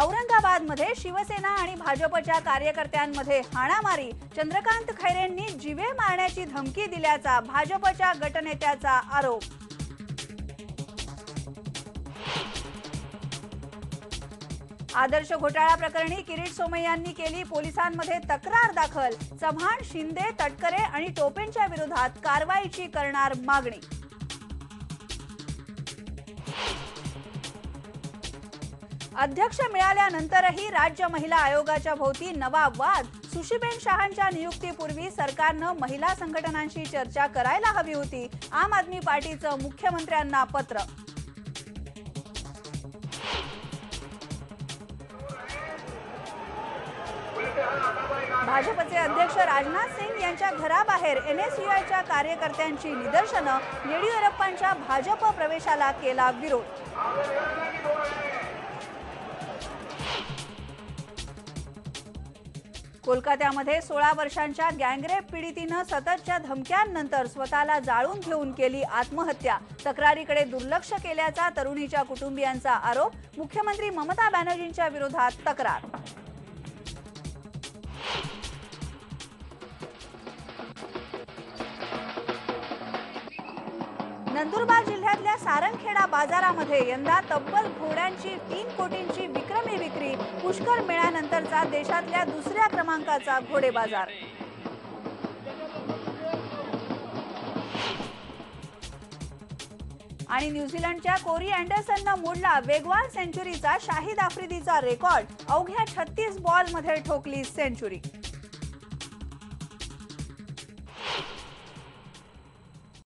औरंगाबादमध्ये शिवसेना आणि भाजपच्या कार्यकर्त्यांमध्ये हाणामारी. चंद्रकांत खैरेंनी जिवे मारण्याची धमकी दिल्याचा भाजपच्या गटनेत्याचा आरोप. आदर्श घोटाळा प्रकरणी किरीट सोमय्यांनी केली पोलिसांमध्ये तक्रार दाखल. चव्हाण शिंदे तटकरे आणि टोपेंच्या विरोधात कारवाईची करणार मागणी. अध्यक्ष मिळाल्यानंतरही राज्य महिला आयोगाच्या भोवती नवा वाद. सुशीबेन शहांच्या नियुक्तीपूर्वी सरकारनं महिला संघटनांशी चर्चा करायला हवी होती. आम आदमी पार्टीचं मुख्यमंत्र्यांना पत्र. भाजपचे अध्यक्ष राजनाथ सिंग यांच्या घराबाहेर एनएसयूआयच्या कार्यकर्त्यांची निदर्शनं. येडियुरप्पांच्या भाजप प्रवेशाला केला विरोध. कोलकात्यामध्ये सोळा वर्षांच्या गँगरेप पीडितीनं सततच्या धमक्यांनंतर स्वतःला जाळून घेऊन केली आत्महत्या. तक्रारीकडे दुर्लक्ष केल्याचा तरुणीच्या कुटुंबियांचा आरोप मुख्यमंत्री ममता बॅनर्जींच्या विरोधात तक्रार. नंदुरबार जिल्ह्यातल्या सारंगखेडा बाजारामध्ये यंदा तब्बल घोड्यांची तीन कोटींची पुष्कर मेळ्यानंतरचा देशातल्या दुसऱ्या क्रमांकाचा घोडे बाजार आणि न्यूझीलंडच्या कोरी अँडरसननं मोडला वेगवान सेंचुरीचा शाहिद आफ्रिदीचा रेकॉर्ड. अवघ्या छत्तीस बॉलमध्ये ठोकली सेंचुरी.